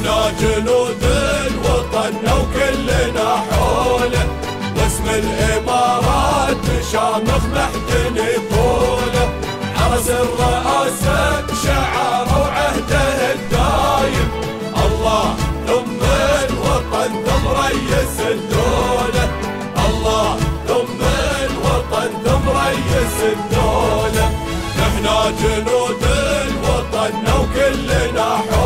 إحنا جنود الوطن وكلنا حوله واسم الإمارات شامخ محتني طوله حرس الرئاسة شعاره وعهده الدايم. الله ثم الوطن ثم ريس الدولة. الله ثم الوطن ثم ريس الدولة. نحنا جنود الوطن وكلنا حوله